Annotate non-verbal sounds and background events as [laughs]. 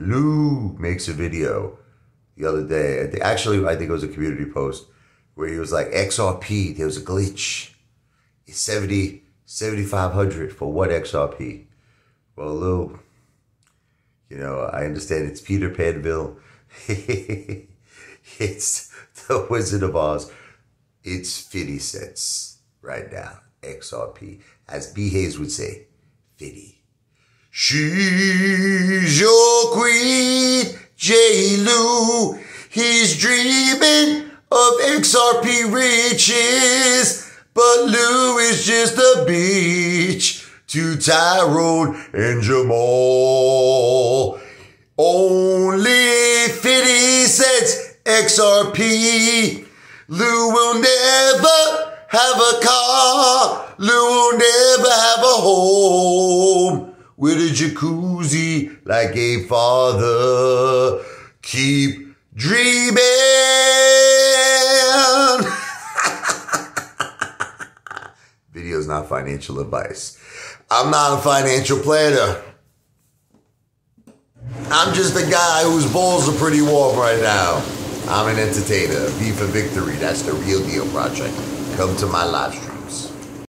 Lou makes a video the other day. Actually, I think it was a community post where he was like, XRP, there was a glitch. It's 70, 7,500 for what XRP? Well, Lou, you know, I understand it's Peter Panville. [laughs] it's the Wizard of Oz. It's 50 cents right now, XRP. As B. Hayes would say, 50. She's your queen, J. Lou. He's dreaming of XRP riches, but Lou is just a bitch to Tyrone and Jamal. Only 50 cents XRP. Lou will never have a car. Lou will never have a home with a jacuzzi like a father. Keep dreaming. [laughs] Video is not financial advice. I'm not a financial planner. I'm just a guy whose balls are pretty warm right now. I'm an entertainer. V for victory. That's the real deal project. Come to my live stream.